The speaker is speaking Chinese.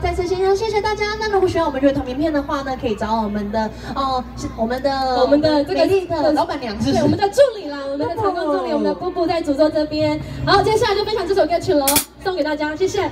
再次先生谢谢大家。那如果需要我们乐团名片的话呢，可以找我们的哦，我们的我们的这个美丽的老板娘，是对，我们的助理啦，我们的成功助理，我们的布布在主桌这边。好，接下来就分享这首歌曲喽，送给大家，谢谢。